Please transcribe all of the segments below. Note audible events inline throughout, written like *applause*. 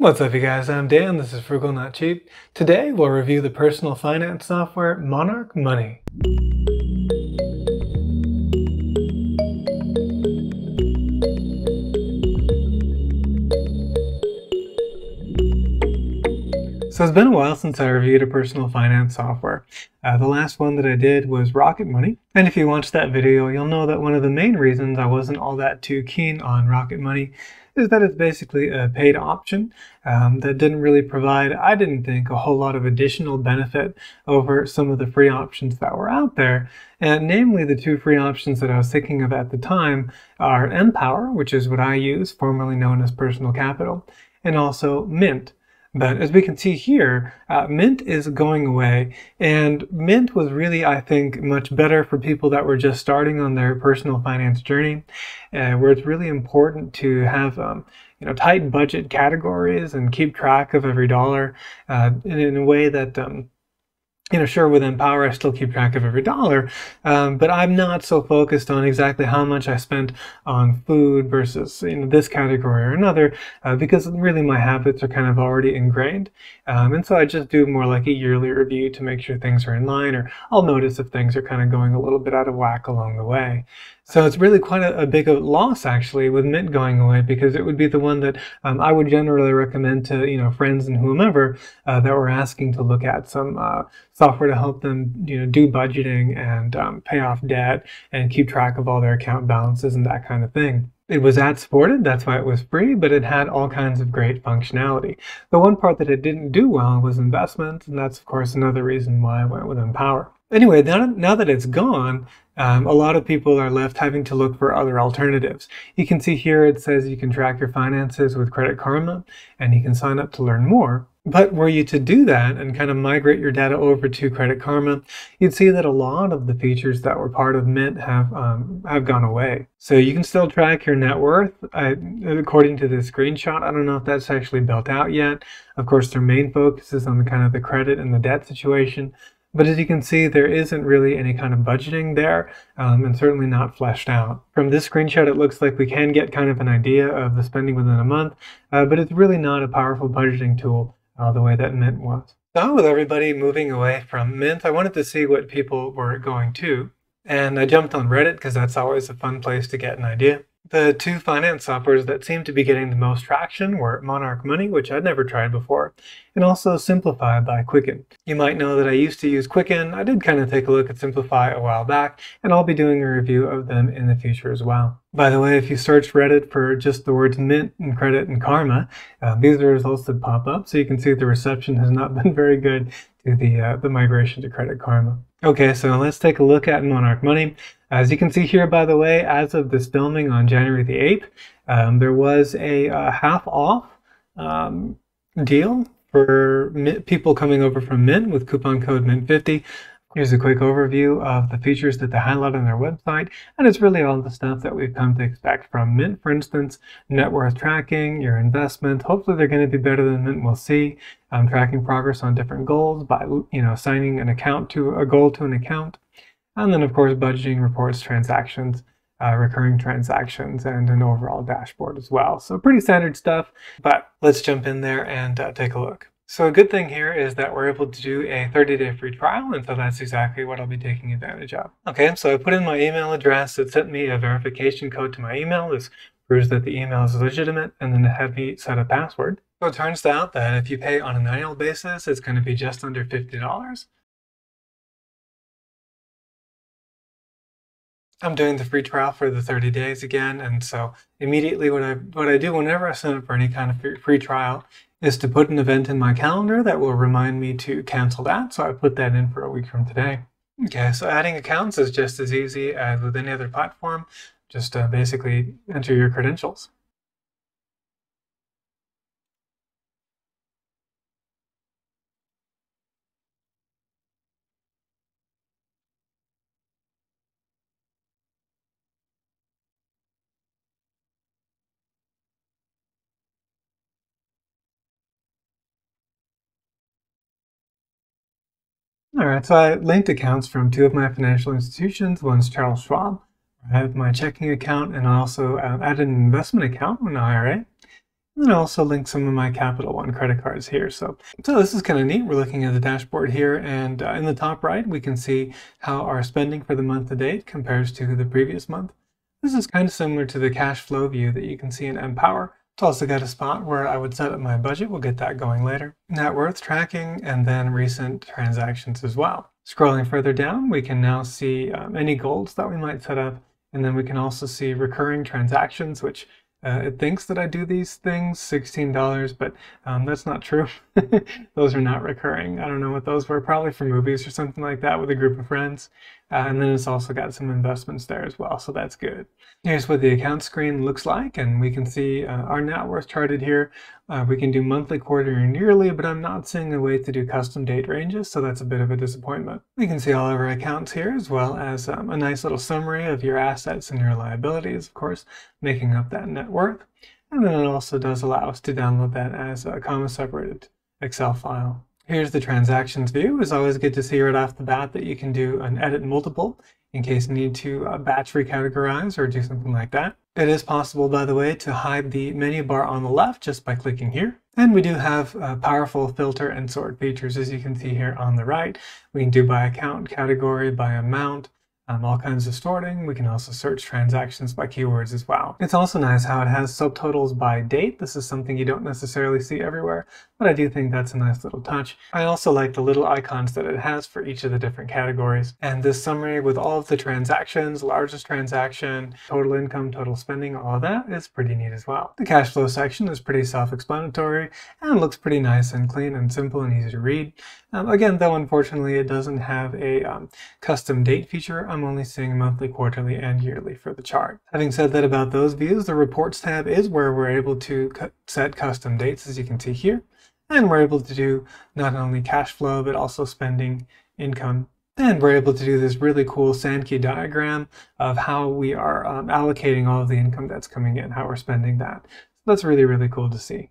What's up you guys, I'm Dan, this is Frugal Not Cheap. Today we'll review the personal finance software Monarch Money. So it's been a while since I reviewed a personal finance software. Uh, the last one that I did was Rocket Money. And if you watched that video, you'll know that one of the main reasons I wasn't all that too keen on Rocket Money is that it's basically a paid option um, that didn't really provide, I didn't think, a whole lot of additional benefit over some of the free options that were out there. And namely, the two free options that I was thinking of at the time are Empower, which is what I use, formerly known as Personal Capital, and also Mint. But as we can see here, uh, Mint is going away, and Mint was really, I think, much better for people that were just starting on their personal finance journey, uh, where it's really important to have um, you know tight budget categories and keep track of every dollar uh, in, in, a way that um, you know, sure, with Empower, I still keep track of every dollar, um, but I'm not so focused on exactly how much I spent on food versus you know, this category or another, uh, because really my habits are kind of already ingrained. Um, and so I just do more like a yearly review to make sure things are in line, or I'll notice if things are kind of going a little bit out of whack along the way. So it's really quite a, a big loss actually with Mint going away because it would be the one that um, I would generally recommend to you know friends and whomever uh, that were asking to look at some uh, software to help them you know do budgeting and um, pay off debt and keep track of all their account balances and that kind of thing. It was ad supported, that's why it was free, but it had all kinds of great functionality. The one part that it didn't do well was investments, and that's of course another reason why I went with Empower. Anyway, now, now that it's gone, um, a lot of people are left having to look for other alternatives. You can see here it says you can track your finances with Credit Karma and you can sign up to learn more. But were you to do that and kind of migrate your data over to Credit Karma, you'd see that a lot of the features that were part of Mint have um, have gone away. So you can still track your net worth. I, according to this screenshot, I don't know if that's actually built out yet. Of course, their main focus is on the kind of the credit and the debt situation. But as you can see, there isn't really any kind of budgeting there, um, and certainly not fleshed out. From this screenshot, it looks like we can get kind of an idea of the spending within a month, uh, but it's really not a powerful budgeting tool uh, the way that Mint was. So with everybody moving away from Mint, I wanted to see what people were going to. And I jumped on Reddit because that's always a fun place to get an idea. The two finance softwares that seemed to be getting the most traction were Monarch Money, which I'd never tried before, and also Simplifi by Quicken. You might know that I used to use Quicken. I did kind of take a look at Simplifi a while back, and I'll be doing a review of them in the future as well. By the way, if you search Reddit for just the words Mint and Credit and Karma, uh, these are the results that pop up, so you can see the reception has not *laughs* been very good to the, uh, the migration to Credit Karma. Okay, so let's take a look at Monarch Money. As you can see here, by the way, as of this filming on January the 8th, um, there was a, a half off um, deal for people coming over from Mint with coupon code MINT50. Here's a quick overview of the features that they highlight on their website, and it's really all the stuff that we've come to expect from Mint. For instance, net worth tracking, your investment. Hopefully, they're going to be better than Mint. We'll see. Um, tracking progress on different goals by you know assigning an account to a goal to an account. And then, of course, budgeting reports, transactions, uh, recurring transactions, and an overall dashboard as well. So pretty standard stuff, but let's jump in there and uh, take a look. So a good thing here is that we're able to do a 30-day free trial, and so that's exactly what I'll be taking advantage of. Okay, so I put in my email address. It sent me a verification code to my email. This proves that the email is legitimate, and then it had me set a password. So it turns out that if you pay on an annual basis, it's going to be just under $50. I'm doing the free trial for the 30 days again, and so immediately what I what I do whenever I sign up for any kind of free trial is to put an event in my calendar that will remind me to cancel that. So I put that in for a week from today. Okay, so adding accounts is just as easy as with any other platform. Just uh, basically enter your credentials. All right, so I linked accounts from two of my financial institutions. One's Charles Schwab. I have my checking account and I also uh, added an investment account, an IRA. And then I also linked some of my Capital One credit cards here. So, so this is kind of neat. We're looking at the dashboard here, and uh, in the top right, we can see how our spending for the month to date compares to the previous month. This is kind of similar to the cash flow view that you can see in Empower. It's also got a spot where I would set up my budget. We'll get that going later. Net worth tracking and then recent transactions as well. Scrolling further down, we can now see um, any goals that we might set up. And then we can also see recurring transactions, which uh, it thinks that I do these things, $16, but um, that's not true. *laughs* those are not recurring. I don't know what those were, probably for movies or something like that with a group of friends. Uh, and then it's also got some investments there as well, so that's good. Here's what the account screen looks like, and we can see uh, our net worth charted here. Uh, we can do monthly, quarterly, and yearly, but I'm not seeing a way to do custom date ranges, so that's a bit of a disappointment. We can see all of our accounts here, as well as um, a nice little summary of your assets and your liabilities, of course, making up that net worth. And then it also does allow us to download that as a comma separated Excel file. Here's the transactions view. It's always good to see right off the bat that you can do an edit multiple in case you need to uh, batch recategorize or do something like that. It is possible, by the way, to hide the menu bar on the left just by clicking here. And we do have uh, powerful filter and sort features, as you can see here on the right. We can do by account, category, by amount, um, all kinds of sorting. We can also search transactions by keywords as well. It's also nice how it has subtotals by date. This is something you don't necessarily see everywhere, but I do think that's a nice little touch. I also like the little icons that it has for each of the different categories. And this summary with all of the transactions, largest transaction, total income, total spending, all that is pretty neat as well. The cash flow section is pretty self-explanatory and looks pretty nice and clean and simple and easy to read. Um, again, though, unfortunately, it doesn't have a um, custom date feature. I'm only seeing monthly, quarterly, and yearly for the chart. Having said that about those views, the reports tab is where we're able to set custom dates, as you can see here. And we're able to do not only cash flow, but also spending, income, and we're able to do this really cool Sankey diagram of how we are um, allocating all of the income that's coming in, how we're spending that. So that's really, really cool to see.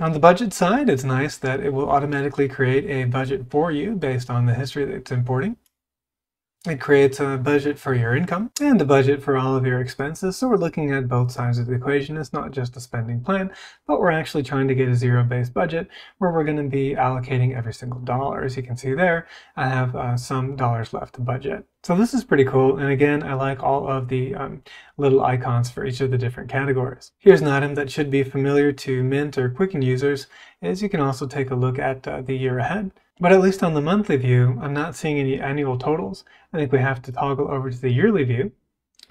On the budget side, it's nice that it will automatically create a budget for you based on the history that it's importing. It creates a budget for your income and a budget for all of your expenses. So we're looking at both sides of the equation. It's not just a spending plan, but we're actually trying to get a zero-based budget where we're going to be allocating every single dollar. As you can see there, I have uh, some dollars left to budget. So this is pretty cool. And again, I like all of the um, little icons for each of the different categories. Here's an item that should be familiar to Mint or Quicken users, is you can also take a look at uh, the year ahead. But at least on the monthly view, I'm not seeing any annual totals. I think we have to toggle over to the yearly view.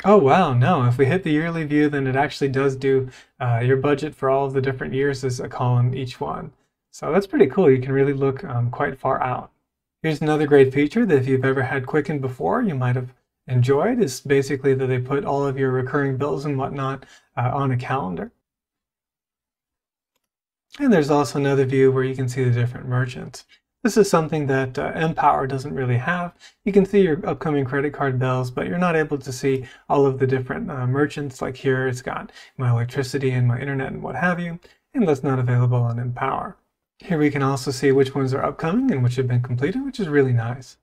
Oh wow, no, if we hit the yearly view, then it actually does do uh, your budget for all of the different years as a column each one. So that's pretty cool. You can really look um, quite far out. Here's another great feature that if you've ever had Quicken before, you might have enjoyed, is basically that they put all of your recurring bills and whatnot uh, on a calendar. And there's also another view where you can see the different merchants. This is something that uh, Empower doesn't really have. You can see your upcoming credit card bills, but you're not able to see all of the different uh, merchants. Like here, it's got my electricity and my internet and what have you, and that's not available on Empower. Here we can also see which ones are upcoming and which have been completed, which is really nice.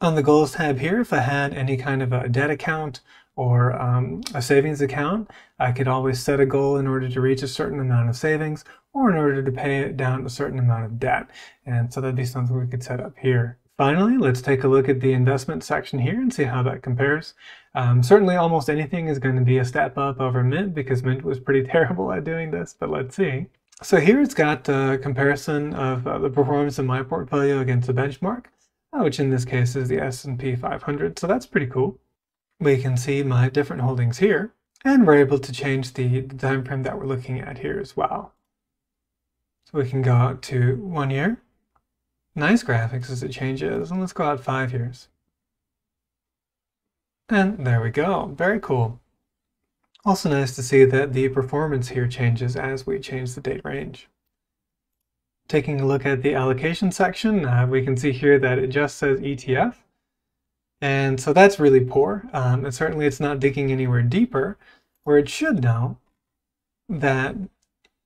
On the goals tab here, if I had any kind of a debt account or um, a savings account, I could always set a goal in order to reach a certain amount of savings or in order to pay down a certain amount of debt. And so that'd be something we could set up here. Finally, let's take a look at the investment section here and see how that compares. Um, certainly almost anything is going to be a step up over Mint because Mint was pretty *laughs* terrible at doing this, but let's see. So here it's got a comparison of uh, the performance of my portfolio against a benchmark, uh, which in this case is the S&P 500. So that's pretty cool. We can see my different holdings here, and we're able to change the, time frame that we're looking at here as well. So we can go out to one year. Nice graphics as it changes. And let's go out five years. And there we go. Very cool. Also nice to see that the performance here changes as we change the date range. Taking a look at the allocation section, uh, we can see here that it just says ETF. And so that's really poor. Um, and certainly it's not digging anywhere deeper, where it should know that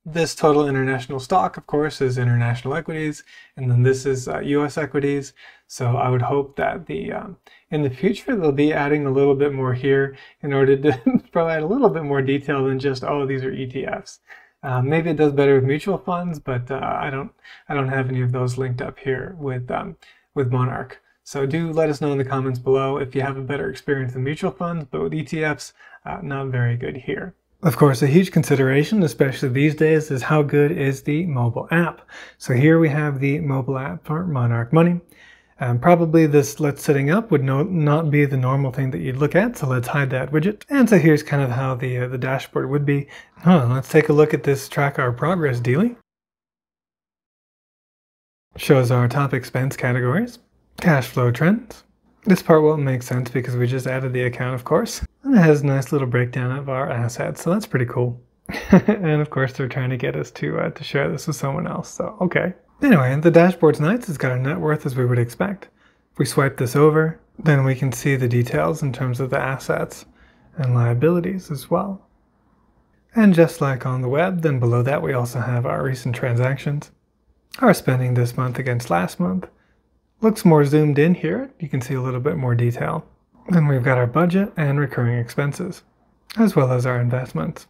this total international stock, of course, is international equities, and then this is uh, US equities. So I would hope that the um, in the future they'll be adding a little bit more here in order to *laughs* provide a little bit more detail than just oh these are ETFs. Um, maybe it does better with mutual funds, but uh, I don't I don't have any of those linked up here with um, with Monarch. So do let us know in the comments below if you have a better experience with mutual funds, but with ETFs, uh, not very good here. Of course, a huge consideration, especially these days, is how good is the mobile app. So here we have the mobile app for Monarch Money. Um, probably this Let's Setting Up would no, not be the normal thing that you'd look at, so let's hide that widget. And so here's kind of how the, uh, the dashboard would be. Huh, let's take a look at this Track Our Progress daily. Shows our top expense categories, cash flow trends. This part won't make sense because we just added the account, of course. And it has a nice little breakdown of our assets, so that's pretty cool. *laughs* and of course, they're trying to get us to uh, to share this with someone else, so okay. Anyway, the dashboard's nice. It's got a net worth as we would expect. If we swipe this over, then we can see the details in terms of the assets and liabilities as well. And just like on the web, then below that we also have our recent transactions, our spending this month against last month. Looks more zoomed in here. You can see a little bit more detail. Then we've got our budget and recurring expenses, as well as our investments.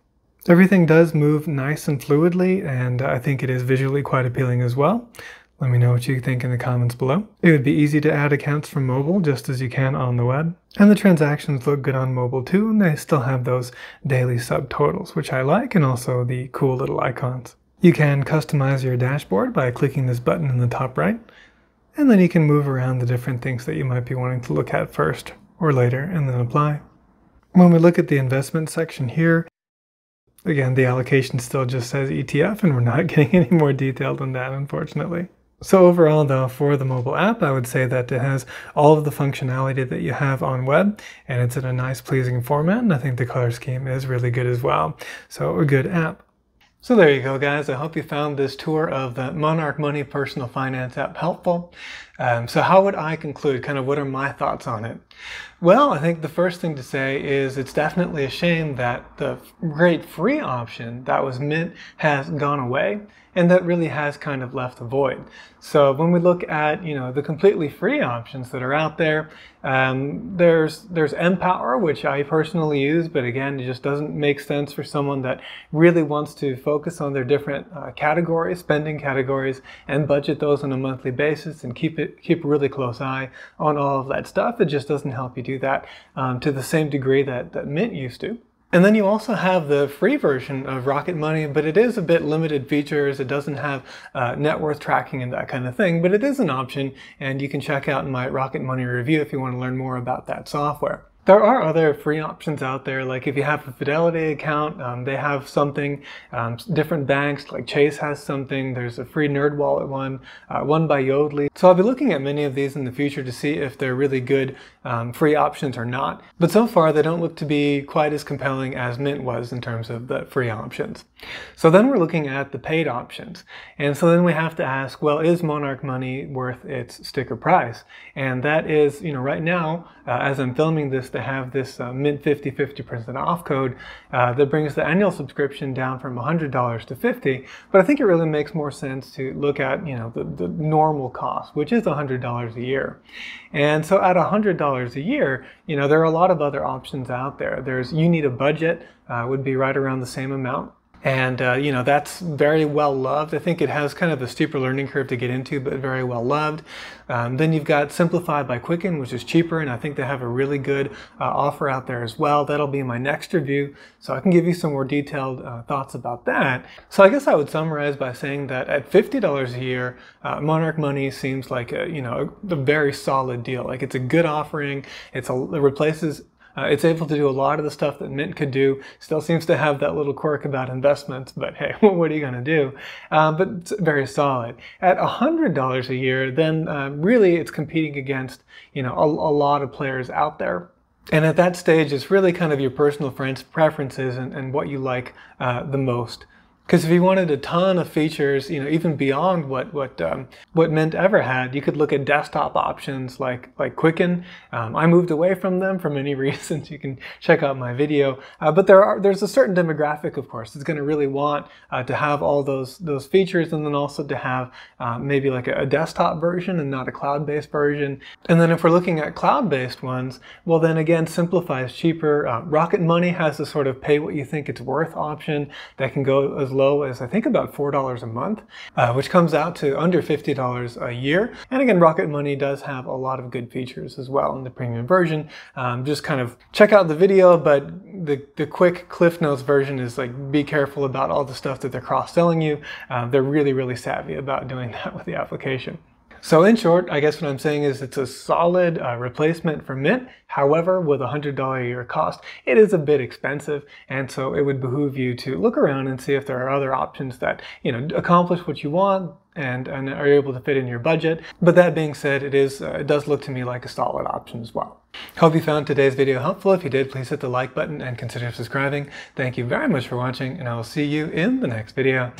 Everything does move nice and fluidly, and I think it is visually quite appealing as well. Let me know what you think in the comments below. It would be easy to add accounts from mobile just as you can on the web. And the transactions look good on mobile too, and they still have those daily subtotals, which I like, and also the cool little icons. You can customize your dashboard by clicking this button in the top right, and then you can move around the different things that you might be wanting to look at first or later, and then apply. When we look at the investment section here, Again, the allocation still just says ETF, and we're not *laughs* getting any more detailed than that, unfortunately. So overall, though, for the mobile app, I would say that it has all of the functionality that you have on web, and it's in a nice, pleasing format, and I think the color scheme is really good as well. So a good app. So there you go, guys. I hope you found this tour of the Monarch Money Personal Finance app helpful. Um, so how would I conclude? Kind of what are my thoughts on it? Well, I think the first thing to say is it's definitely a shame that the great free option that was Mint has gone away and that really has kind of left a void. So when we look at you know the completely free options that are out there, um, there's there's Empower, which I personally use, but again, it just doesn't make sense for someone that really wants to focus on their different uh, categories, spending categories, and budget those on a monthly basis and keep it keep a really close eye on all of that stuff. It just doesn't help you do that um, to the same degree that, that Mint used to. And then you also have the free version of Rocket Money, but it is a bit limited features. It doesn't have uh, net worth tracking and that kind of thing, but it is an option, and you can check out my Rocket Money review if you want to learn more about that software. There are other free options out there, like if you have a Fidelity account, um, they have something. Um, different banks, like Chase has something. There's a free NerdWallet one, uh, one by Yodlee. So I'll be looking at many of these in the future to see if they're really good um, free options or not. But so far, they don't look to be quite as compelling as Mint was in terms of the free options. So then we're looking at the paid options. And so then we have to ask, well, is Monarch Money worth its sticker price? And that is, you know, right now, uh, as I'm filming this, to have this uh, Mint 50 50% off code uh, that brings the annual subscription down from $100 to 50 But I think it really makes more sense to look at, you know, the, the normal cost, which is $100 a year. And so at $100 a year, you know, there are a lot of other options out there. There's You Need a Budget uh, would be right around the same amount. And, uh, you know, that's very well loved. I think it has kind of a steeper learning curve to get into, but very well loved. Um, then you've got Simplifi by Quicken, which is cheaper, and I think they have a really good uh, offer out there as well. That'll be my next review, so I can give you some more detailed uh, thoughts about that. So I guess I would summarize by saying that at $50 a year, uh, Monarch Money seems like a, you know, a, a very solid deal. Like it's a good offering. It's a, it replaces uh, it's able to do a lot of the stuff that Mint could do. Still seems to have that little quirk about investments, but hey, *laughs* what are you going to do? Um, but it's very solid. At $100 a year, then uh, really it's competing against you know a, a lot of players out there. And at that stage, it's really kind of your personal friends, preferences and, and what you like uh, the most Because if you wanted a ton of features, you know, even beyond what what um, what Mint ever had, you could look at desktop options like like Quicken. Um, I moved away from them for many *laughs* reasons. You can check out my video. Uh, but there are there's a certain demographic, of course, that's going to really want uh, to have all those those features, and then also to have uh, maybe like a, a desktop version and not a cloud-based version. And then if we're looking at cloud-based ones, well, then again, Simplifi is cheaper. Uh, Rocket Money has a sort of pay what you think it's worth option that can go as low as I think about $4 a month, uh, which comes out to under $50 a year. And again, Rocket Money does have a lot of good features as well in the premium version. Um, just kind of check out the video, but the, the quick Cliff Notes version is like, be careful about all the stuff that they're cross-selling you. Uh, they're really, really savvy about doing *laughs* that with the application. So in short, I guess what I'm saying is it's a solid uh, replacement for Mint. However, with a $100 a year cost, it is a bit expensive. And so it would behoove you to look around and see if there are other options that, you know, accomplish what you want and, and are able to fit in your budget. But that being said, it is uh, it does look to me like a solid option as well. Hope you found today's video helpful. If you did, please hit the like button and consider subscribing. Thank you very much for watching, and I will see you in the next video.